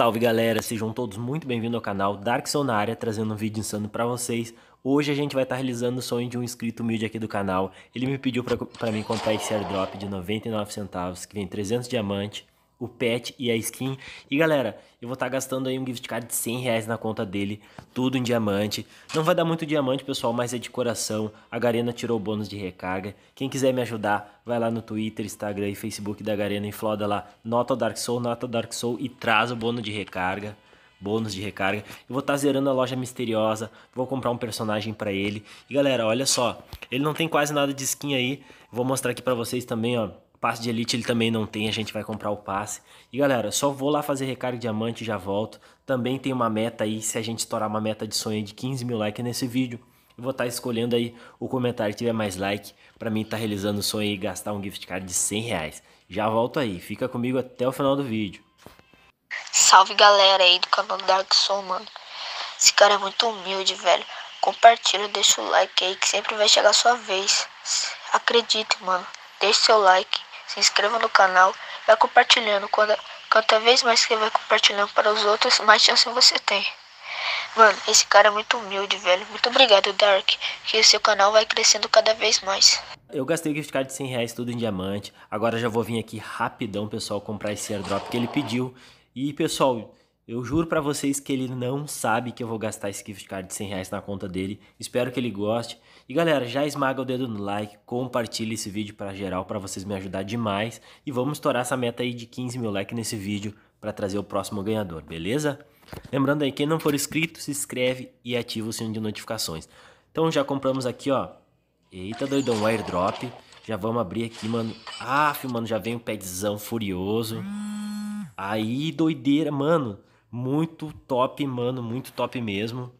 Salve galera, sejam todos muito bem-vindos ao canal Dark na área, trazendo um vídeo insano pra vocês. Hoje a gente vai estar tá realizando o sonho de um inscrito humilde aqui do canal. Ele me pediu pra, pra mim comprar esse airdrop de 99 centavos, que vem 300 diamantes o pet e a skin. E galera, eu vou estar tá gastando aí um gift card de 100 reais na conta dele, tudo em diamante. Não vai dar muito diamante, pessoal, mas é de coração. A Garena tirou o bônus de recarga. Quem quiser me ajudar, vai lá no Twitter, Instagram e Facebook da Garena e floda lá, nota Dark Soul, nota Dark Soul e traz o bônus de recarga bônus de recarga. Eu vou estar tá zerando a loja misteriosa, vou comprar um personagem para ele. E galera, olha só, ele não tem quase nada de skin aí. Vou mostrar aqui para vocês também, ó. Passe de Elite ele também não tem, a gente vai comprar o passe. E galera, só vou lá fazer recarga de diamante e já volto. Também tem uma meta aí, se a gente estourar uma meta de sonho de 15 mil likes nesse vídeo, eu vou estar tá escolhendo aí o comentário que tiver mais like para mim estar tá realizando o sonho e gastar um gift card de 100 reais. Já volto aí, fica comigo até o final do vídeo. Salve galera aí do canal Dark Soul, mano. Esse cara é muito humilde, velho. Compartilha, deixa o like aí que sempre vai chegar a sua vez. Acredite, mano. Deixe seu like se inscreva no canal, vai compartilhando. Quando, quanto vez mais que vai compartilhando para os outros, mais chance você tem. Mano, esse cara é muito humilde, velho. Muito obrigado, Dark. Que o seu canal vai crescendo cada vez mais. Eu gastei o gift card de 100 reais tudo em diamante. Agora já vou vir aqui rapidão, pessoal, comprar esse airdrop que ele pediu. E, pessoal, eu juro para vocês que ele não sabe que eu vou gastar esse gift card de 100 reais na conta dele. Espero que ele goste. E galera, já esmaga o dedo no like, compartilhe esse vídeo para geral para vocês me ajudar demais. E vamos estourar essa meta aí de 15 mil likes nesse vídeo para trazer o próximo ganhador, beleza? Lembrando aí, quem não for inscrito, se inscreve e ativa o sininho de notificações. Então já compramos aqui, ó. Eita, doidão, airdrop. Já vamos abrir aqui, mano. Ah, mano, já vem o pedzão furioso. Aí, doideira, mano. Muito top, mano. Muito top mesmo.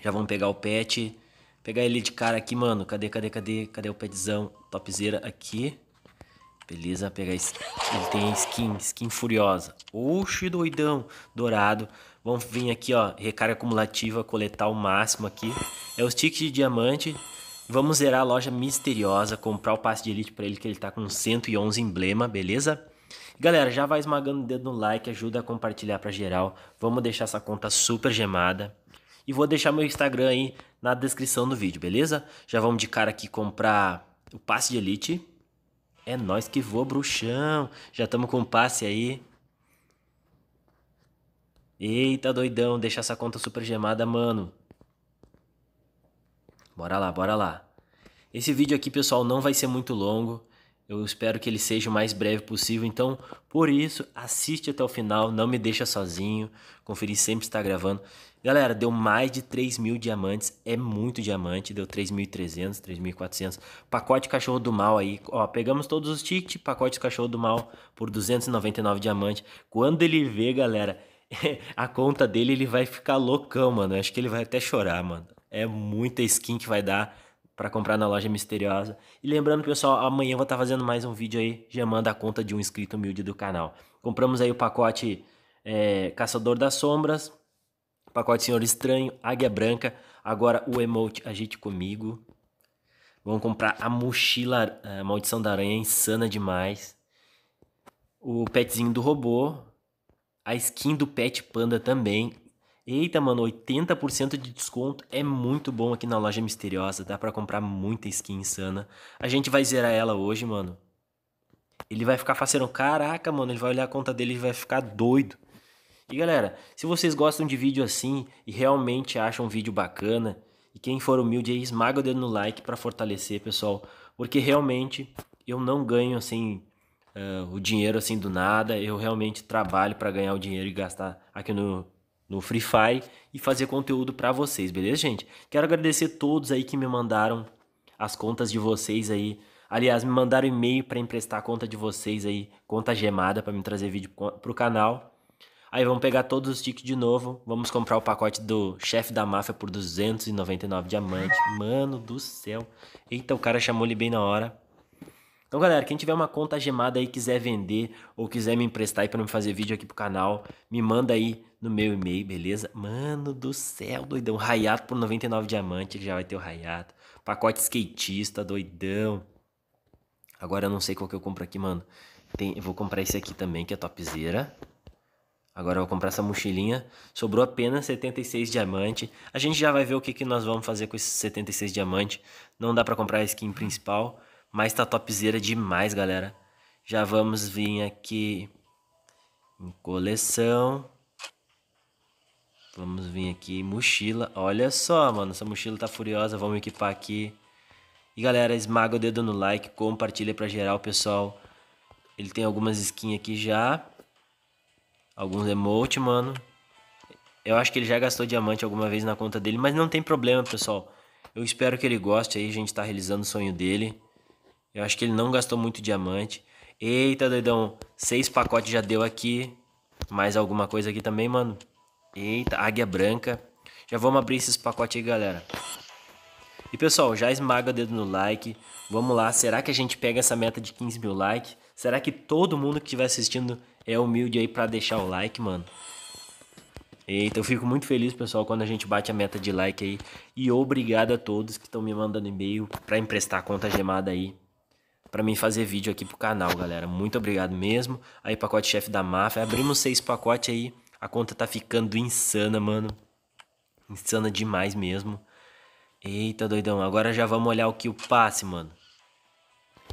Já vamos pegar o pet. Pegar ele de cara aqui, mano. Cadê, cadê, cadê? Cadê o petzão? Topzera aqui. Beleza, pegar esse. Ele tem skin, skin furiosa. Oxi, doidão. Dourado. Vamos vir aqui, ó. Recarga acumulativa, coletar o máximo aqui. É os tickets de diamante. Vamos zerar a loja misteriosa, comprar o passe de elite para ele, que ele tá com 111 emblema, beleza? Galera, já vai esmagando o dedo no like, ajuda a compartilhar para geral. Vamos deixar essa conta super gemada. E vou deixar meu Instagram aí na descrição do vídeo, beleza? Já vamos de cara aqui comprar o passe de elite. É nós que voa, bruxão. Já estamos com o passe aí. Eita, doidão. Deixa essa conta super gemada, mano. Bora lá, bora lá. Esse vídeo aqui, pessoal, não vai ser muito longo. Eu espero que ele seja o mais breve possível. Então, por isso, assiste até o final. Não me deixa sozinho. Conferir sempre está gravando. Galera, deu mais de 3 mil diamantes. É muito diamante. Deu 3.300, 3.400. Pacote cachorro do mal aí. Ó, pegamos todos os tickets. Pacote cachorro do mal por 299 diamantes. Quando ele vê, galera, a conta dele, ele vai ficar loucão, mano. Eu acho que ele vai até chorar, mano. É muita skin que vai dar para comprar na loja misteriosa. E lembrando, pessoal, amanhã eu vou estar tá fazendo mais um vídeo aí, gemando a conta de um inscrito humilde do canal. Compramos aí o pacote é, Caçador das Sombras, pacote Senhor Estranho, Águia Branca, agora o emote Agite Comigo. Vamos comprar a mochila a Maldição da Aranha, insana demais. O petzinho do robô, a skin do Pet Panda também, Eita, mano, 80% de desconto é muito bom aqui na loja misteriosa. Dá pra comprar muita skin insana. A gente vai zerar ela hoje, mano. Ele vai ficar faceiro. Caraca, mano, ele vai olhar a conta dele e vai ficar doido. E galera, se vocês gostam de vídeo assim e realmente acham um vídeo bacana, e quem for humilde aí, esmaga o dedo no like para fortalecer, pessoal. Porque realmente eu não ganho assim uh, o dinheiro assim do nada. Eu realmente trabalho para ganhar o dinheiro e gastar aqui no no Free Fire e fazer conteúdo para vocês, beleza, gente? Quero agradecer todos aí que me mandaram as contas de vocês aí. Aliás, me mandaram e-mail para emprestar a conta de vocês aí, conta gemada para me trazer vídeo pro canal. Aí vamos pegar todos os tickets de novo, vamos comprar o pacote do chefe da máfia por 299 diamantes. Mano do céu. Eita, o cara chamou ele bem na hora. Então, galera, quem tiver uma conta gemada aí, quiser vender ou quiser me emprestar aí pra me fazer vídeo aqui pro canal, me manda aí no meu e-mail, beleza? Mano do céu, doidão. Rayato por 99 diamantes, já vai ter o Rayato. Pacote skatista, doidão. Agora eu não sei qual que eu compro aqui, mano. Tem, eu vou comprar esse aqui também, que é topzera. Agora eu vou comprar essa mochilinha. Sobrou apenas 76 diamante. A gente já vai ver o que, que nós vamos fazer com esses 76 diamante. Não dá pra comprar a skin principal. Mas tá topzera demais, galera. Já vamos vir aqui em coleção. Vamos vir aqui mochila. Olha só, mano. Essa mochila tá furiosa. Vamos equipar aqui. E galera, esmaga o dedo no like. Compartilha pra geral, pessoal. Ele tem algumas skins aqui já. Alguns emote, mano. Eu acho que ele já gastou diamante alguma vez na conta dele, mas não tem problema, pessoal. Eu espero que ele goste aí, a gente tá realizando o sonho dele. Eu acho que ele não gastou muito diamante. Eita, doidão. Seis pacotes já deu aqui. Mais alguma coisa aqui também, mano. Eita, águia branca. Já vamos abrir esses pacotes aí, galera. E pessoal, já esmaga o dedo no like. Vamos lá, será que a gente pega essa meta de 15 mil likes? Será que todo mundo que estiver assistindo é humilde aí pra deixar o like, mano? Eita, eu fico muito feliz, pessoal, quando a gente bate a meta de like aí. E obrigado a todos que estão me mandando e-mail pra emprestar a conta gemada aí. Pra mim fazer vídeo aqui pro canal, galera. Muito obrigado mesmo. Aí, pacote chefe da máfia. Abrimos seis pacotes aí. A conta tá ficando insana, mano. Insana demais mesmo. Eita, doidão. Agora já vamos olhar o que o passe, mano.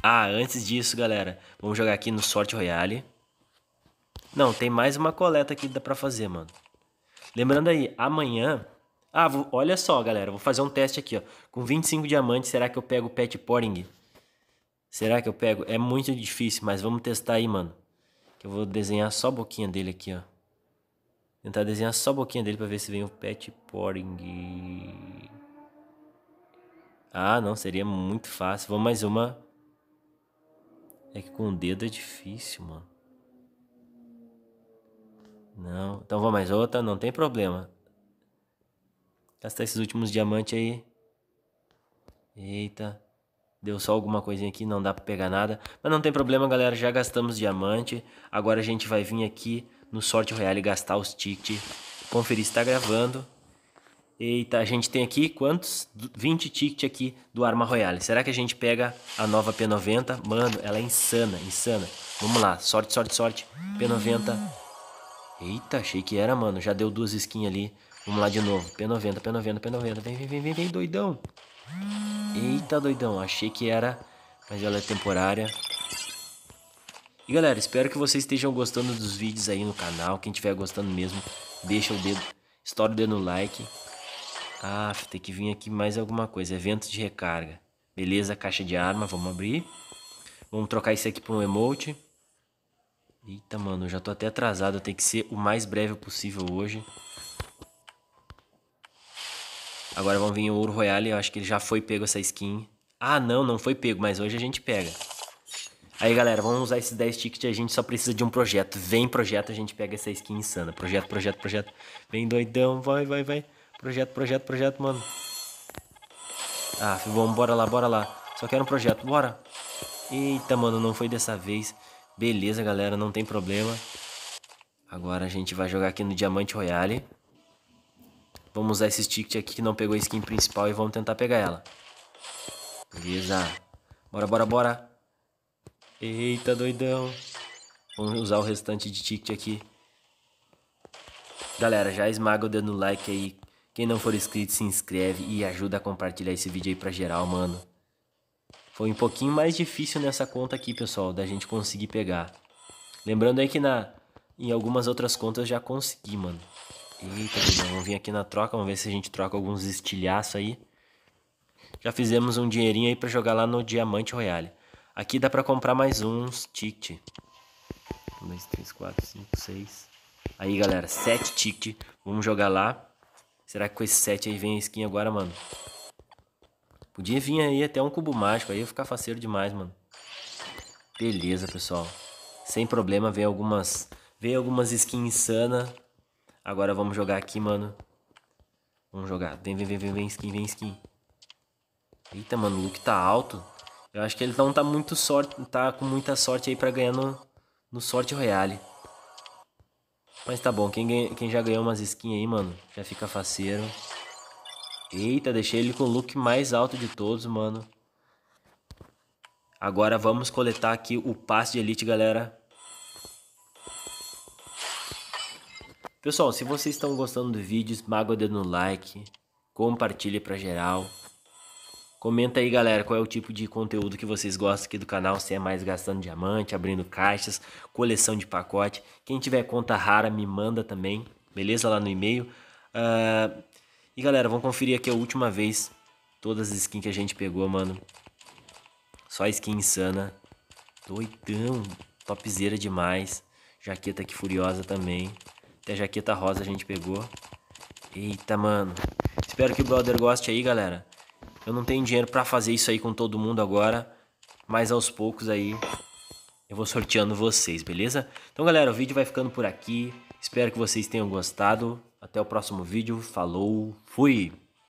Ah, antes disso, galera. Vamos jogar aqui no Sorte Royale. Não, tem mais uma coleta aqui que dá pra fazer, mano. Lembrando aí, amanhã... Ah, vou... olha só, galera. Vou fazer um teste aqui, ó. Com 25 diamantes, será que eu pego o Pet Poring? Será que eu pego? É muito difícil, mas vamos testar aí, mano. Que eu vou desenhar só a boquinha dele aqui, ó. Tentar desenhar só a boquinha dele pra ver se vem o Pet Poring. Ah, não, seria muito fácil. Vamos mais uma. É que com o dedo é difícil, mano. Não, então vamos mais outra, não tem problema. Gastar esses últimos diamantes aí. Eita. Deu só alguma coisinha aqui, não dá pra pegar nada. Mas não tem problema, galera, já gastamos diamante. Agora a gente vai vir aqui no Sorte Royale gastar os tickets. Conferir se tá gravando. Eita, a gente tem aqui quantos? 20 tickets aqui do Arma Royale. Será que a gente pega a nova P90? Mano, ela é insana, insana. Vamos lá, sorte, sorte, sorte. P90. Eita, achei que era, mano. Já deu duas skins ali. Vamos lá de novo. P90, P90, P90. Vem, vem, vem, vem, vem, doidão. Eita, doidão. Achei que era, mas ela é temporária. E galera, espero que vocês estejam gostando dos vídeos aí no canal. Quem estiver gostando mesmo, deixa o dedo, estoura o dedo no like. Ah, tem que vir aqui mais alguma coisa. Eventos de recarga. Beleza, caixa de arma. Vamos abrir. Vamos trocar isso aqui por um emote. Eita, mano, já tô até atrasado. Tem que ser o mais breve possível hoje. Agora vamos vir o Ouro Royale. Eu acho que ele já foi pego essa skin. Ah, não, não foi pego, mas hoje a gente pega. Aí, galera, vamos usar esses 10 tickets. A gente só precisa de um projeto. Vem projeto, a gente pega essa skin insana. Projeto, projeto, projeto. Vem doidão, vai, vai, vai. Projeto, projeto, projeto, mano. Ah, vamos, bora lá, bora lá. Só quero um projeto, bora. Eita, mano, não foi dessa vez. Beleza, galera, não tem problema. Agora a gente vai jogar aqui no Diamante Royale. Vamos usar esse ticket aqui que não pegou a skin principal e vamos tentar pegar ela. Beleza. Bora, bora, bora. Eita, doidão. Vamos usar o restante de ticket aqui. Galera, já esmaga o dedo no like aí. Quem não for inscrito, se inscreve e ajuda a compartilhar esse vídeo aí pra geral, mano. Foi um pouquinho mais difícil nessa conta aqui, pessoal, da gente conseguir pegar. Lembrando aí que na, em algumas outras contas já consegui, mano. Eita, vamos vir aqui na troca, vamos ver se a gente troca alguns estilhaços aí. Já fizemos um dinheirinho aí pra jogar lá no Diamante Royale. Aqui dá pra comprar mais uns ticket. 1, 2, 3, 4, 5, 6. Aí, galera, 7 ticket. Vamos jogar lá. Será que com esse set aí vem a skin agora, mano? Podia vir aí até um cubo mágico, aí ia ficar faceiro demais, mano. Beleza, pessoal. Sem problema, vem algumas... Vem algumas skins insana. Agora vamos jogar aqui, mano. Vamos jogar. Vem, vem, vem, vem, vem skin, vem skin. Eita, mano, o look tá alto. Eu acho que ele não tá muito sorte, tá com muita sorte aí pra ganhar no, no Sorte Royale. Mas tá bom, quem, ganha, quem já ganhou umas skins aí, mano, já fica faceiro. Eita, deixei ele com o look mais alto de todos, mano. Agora vamos coletar aqui o passe de elite, galera. Pessoal, se vocês estão gostando do vídeo, esmaga o dedo no like, compartilhe para geral. Comenta aí, galera, qual é o tipo de conteúdo que vocês gostam aqui do canal, se é mais gastando diamante, abrindo caixas, coleção de pacote. Quem tiver conta rara, me manda também, beleza? Lá no e-mail. Uh, e galera, vamos conferir aqui a última vez todas as skins que a gente pegou, mano. Só skin insana. Doidão, topzera demais. Jaqueta aqui furiosa também. Até jaqueta rosa a gente pegou. Eita, mano. Espero que o brother goste aí, galera. Eu não tenho dinheiro para fazer isso aí com todo mundo agora. Mas aos poucos aí eu vou sorteando vocês, beleza? Então, galera, o vídeo vai ficando por aqui. Espero que vocês tenham gostado. Até o próximo vídeo. Falou, fui!